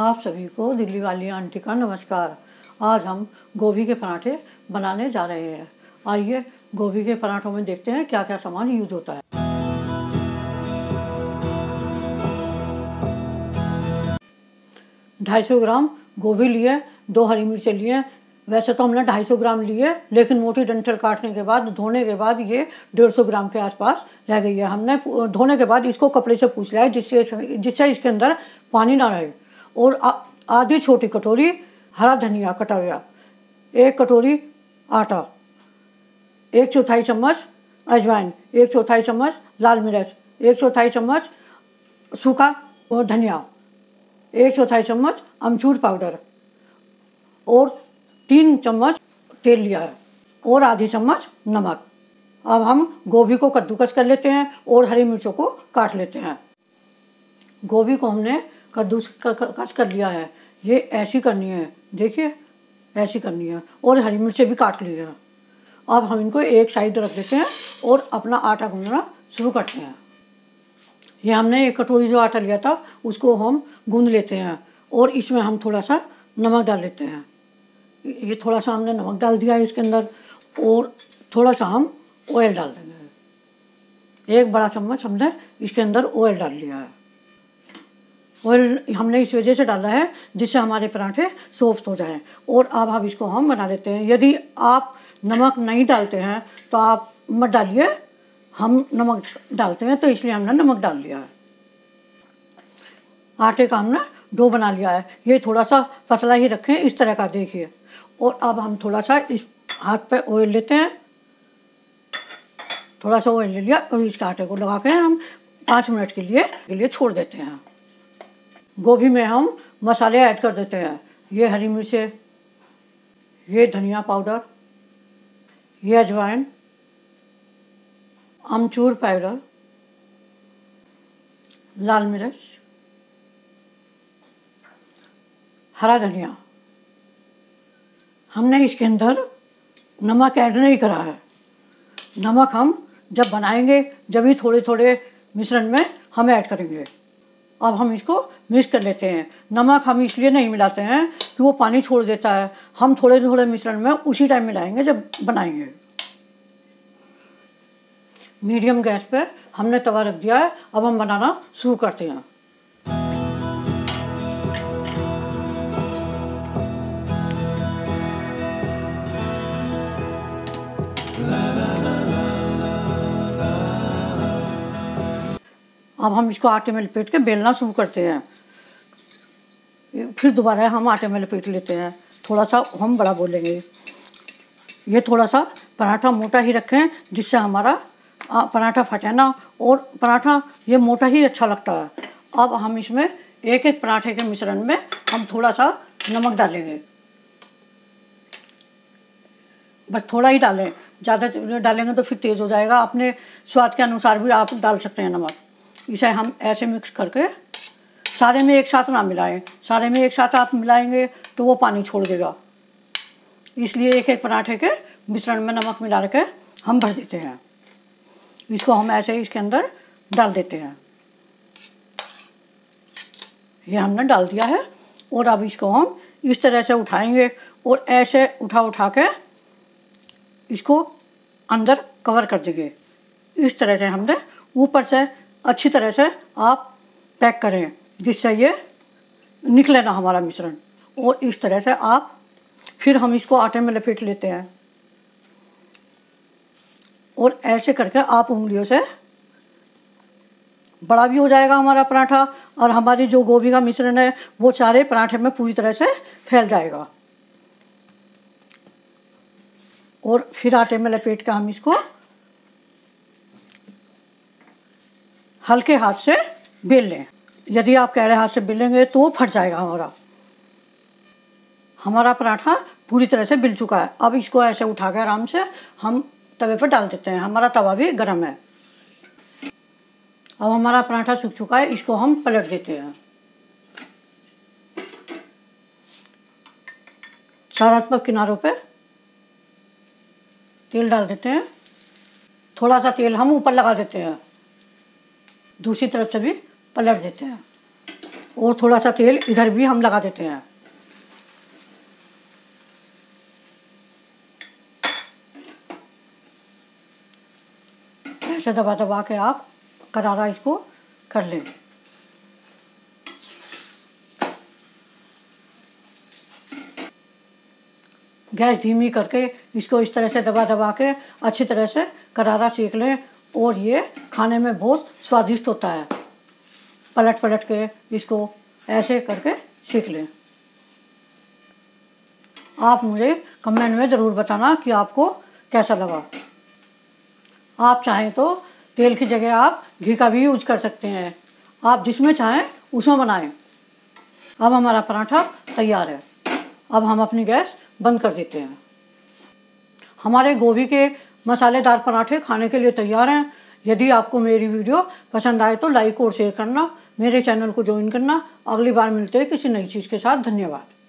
आप सभी को दिल्ली वाली आंटी का नमस्कार। आज हम गोभी के पराठे बनाने जा रहे हैं। आइए गोभी के पराठों में देखते हैं क्या क्या सामान यूज़ होता है। ढाई सौ ग्राम गोभी लिए, दो हरी मिर्चें लिए। वैसे तो हमने ढाई सौ ग्राम लिए, लेकिन मोटी डंठल काटने के बाद, धोने के बाद ये डेढ़ सौ ग्राम के आसपास रह गई है। हमने धोने के बाद इसको कपड़े से पूछ लिया है जिससे जिससे इसके अंदर पानी ना रहे। और आधी छोटी कटोरी हरा धनिया कटा हुआ एक कटोरी आटा। एक चौथाई चम्मच अजवाइन। एक चौथाई चम्मच लाल मिर्च। एक चौथाई चम्मच सूखा और धनिया। एक चौथाई चम्मच अमचूर पाउडर। और तीन चम्मच तेल लिया है। और आधी चम्मच नमक। अब हम गोभी को कद्दूकस कर लेते हैं और हरी मिर्चों को काट लेते हैं। गोभी को हमने कद्दूकस कर लिया है। ये ऐसी करनी है। देखिए, ऐसी करनी है। और हरी मिर्चें भी काट ली है। अब हम इनको एक साइड रख देते हैं और अपना आटा गूंदना शुरू करते हैं। ये हमने एक कटोरी जो आटा लिया था, उसको हम गूंद लेते हैं और इसमें हम थोड़ा सा नमक डाल लेते हैं। ये थोड़ा सा हमने नमक डाल दिया है इसके अंदर और थोड़ा सा हम ऑयल डाल देंगे। एक बड़ा चम्मच हमने इसके अंदर ऑयल डाल लिया है। ऑयल हमने इस वजह से डाला है जिससे हमारे पराठे सॉफ्ट हो जाएँ। और अब हम इसको हम बना लेते हैं। यदि आप नमक नहीं डालते हैं तो आप मत डालिए। हम नमक डालते हैं तो इसलिए हमने नमक डाल लिया है। आटे का हमने डो बना लिया है। ये थोड़ा सा पतला ही रखें, इस तरह का देखिए। और अब हम थोड़ा सा इस हाथ पे ऑयल लेते हैं। थोड़ा सा ऑयल ले लिया और इसके आटे को लगा के हम पाँच मिनट के लिए के लिए छोड़ देते हैं। गोभी में हम मसाले ऐड कर देते हैं। ये हरी मिर्चें, ये धनिया पाउडर, ये अजवाइन, अमचूर पाउडर, लाल मिर्च, हरा धनिया। हमने इसके अंदर नमक ऐड नहीं करा है। नमक हम जब बनाएँगे, जब ही थोड़े थोड़े मिश्रण में हम ऐड करेंगे। अब हम इसको मिक्स कर लेते हैं। नमक हम इसलिए नहीं मिलाते हैं कि वो पानी छोड़ देता है। हम थोड़े थोड़े मिश्रण में उसी टाइम मिलाएँगे जब बनाएँगे। मीडियम गैस पे हमने तवा रख दिया है। अब हम बनाना शुरू करते हैं। अब हम इसको आटे में लपेट के बेलना शुरू करते हैं। फिर दोबारा हम आटे में लपेट लेते हैं। थोड़ा सा हम बड़ा बोलेंगे। ये थोड़ा सा पराठा मोटा ही रखें, जिससे हमारा पराठा फटे ना। और पराठा ये मोटा ही अच्छा लगता है। अब हम इसमें एक एक पराठे के मिश्रण में हम थोड़ा सा नमक डालेंगे। बस थोड़ा ही डालें। ज़्यादा डालेंगे तो फिर तेज़ हो जाएगा। अपने स्वाद के अनुसार भी आप डाल सकते हैं नमक। इसे हम ऐसे मिक्स करके सारे में एक साथ ना मिलाएँ। सारे में एक साथ आप मिलाएँगे तो वो पानी छोड़ देगा। इसलिए एक एक पराठे के मिश्रण में नमक मिला के हम भर देते हैं। इसको हम ऐसे इसके अंदर डाल देते हैं। ये हमने डाल दिया है और अब इसको हम इस तरह से उठाएँगे और ऐसे उठा उठा के इसको अंदर कवर कर देंगे। इस तरह से हमने ऊपर से अच्छी तरह से आप पैक करें, जिससे ये निकले ना हमारा मिश्रण। और इस तरह से आप फिर हम इसको आटे में लपेट लेते हैं। और ऐसे करके आप उंगलियों से बड़ा भी हो जाएगा हमारा पराठा, और हमारी जो गोभी का मिश्रण है, वो सारे पराठे में पूरी तरह से फैल जाएगा। और फिर आटे में लपेट कर हम इसको हल्के हाथ से बेल लें। यदि आप रहे हाथ से बेलेंगे तो फट जाएगा हमारा। हमारा पराठा पूरी तरह से बिल चुका है। अब इसको ऐसे उठा के आराम से हम तवे पर डाल देते हैं। हमारा तवा भी गर्म है। अब हमारा पराठा सूख चुका है। इसको हम पलट देते हैं। चार पर किनारों पे तेल डाल देते हैं। थोड़ा सा तेल हम ऊपर लगा देते हैं। दूसरी तरफ़ से भी पलट देते हैं। और थोड़ा सा तेल इधर भी हम लगा देते हैं। ऐसे दबा दबा के आप करारा इसको कर लें। गैस धीमी करके इसको इस तरह से दबा दबा के अच्छी तरह से करारा सेक लें और ये खाने में बहुत स्वादिष्ट होता है। पलट पलट के इसको ऐसे करके सीख लें। आप मुझे कमेंट में ज़रूर बताना कि आपको कैसा लगा। आप चाहें तो तेल की जगह आप घी का भी यूज़ कर सकते हैं। आप जिसमें चाहें उसमें बनाएँ। अब हमारा पराठा तैयार है। अब हम अपनी गैस बंद कर देते हैं। हमारे गोभी के मसालेदार पराठे खाने के लिए तैयार हैं। यदि आपको मेरी वीडियो पसंद आए तो लाइक और शेयर करना, मेरे चैनल को ज्वाइन करना। अगली बार मिलते हैं किसी नई चीज़ के साथ। धन्यवाद।